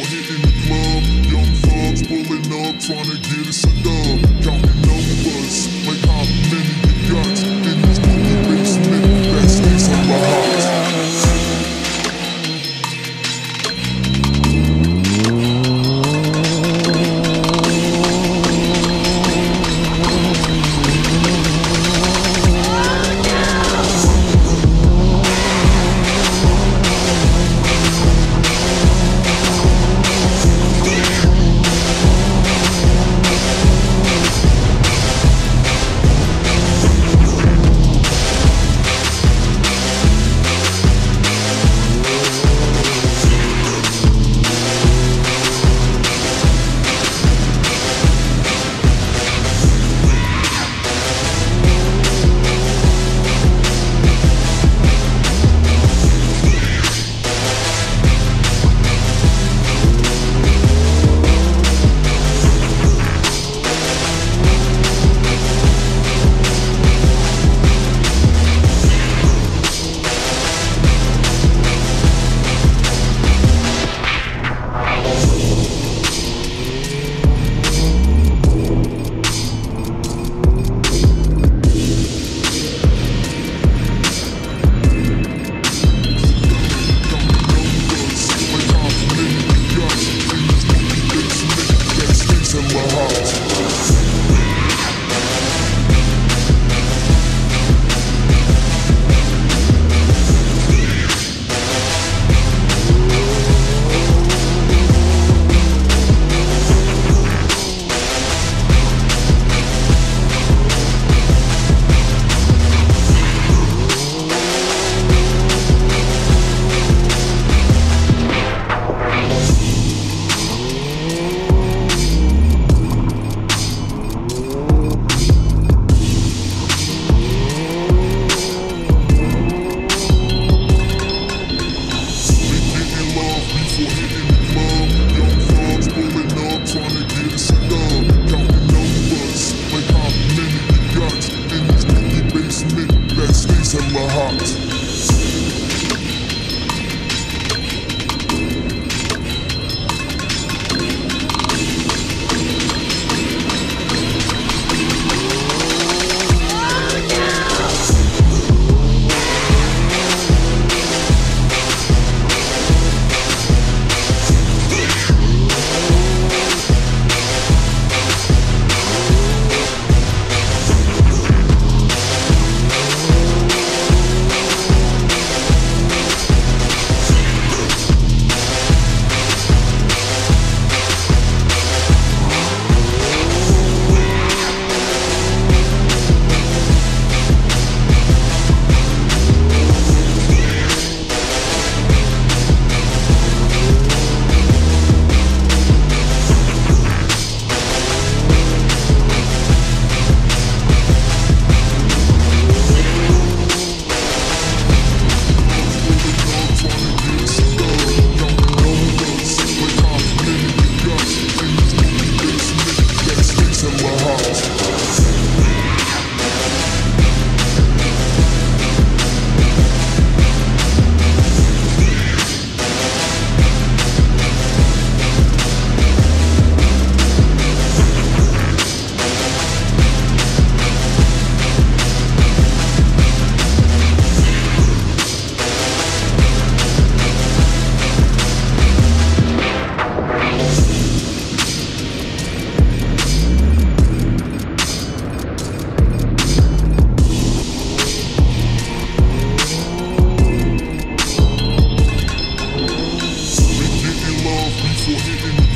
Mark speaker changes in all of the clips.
Speaker 1: for hitting the club. Young thugs pulling up, trying to get us set up.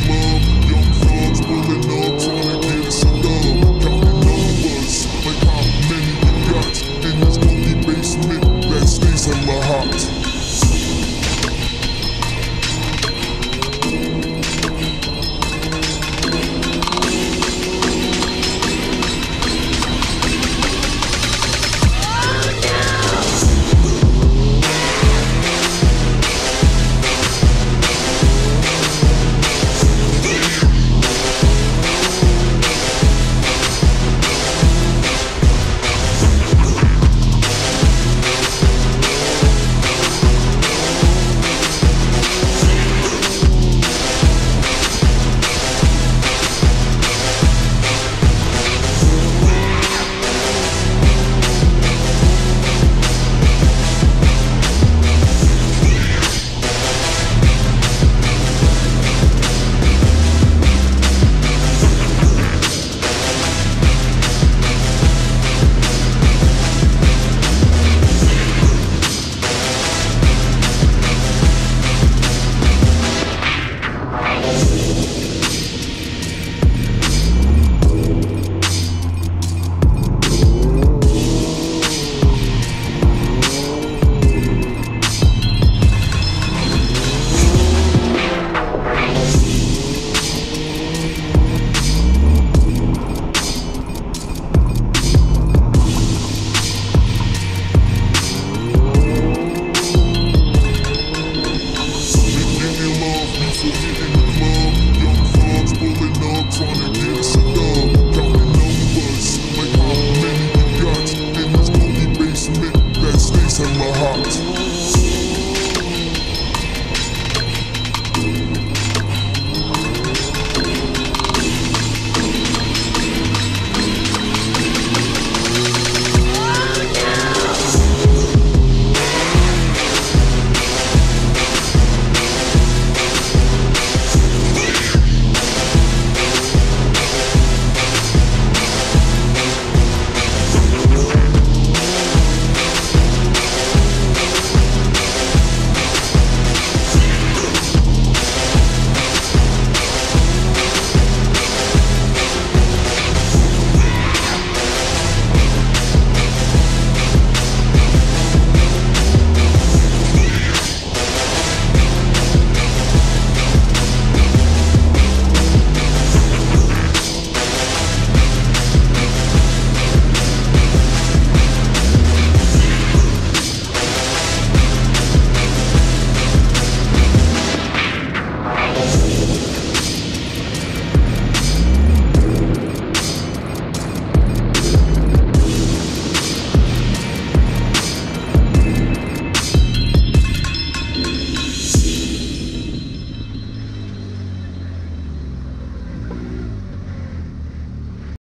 Speaker 1: move.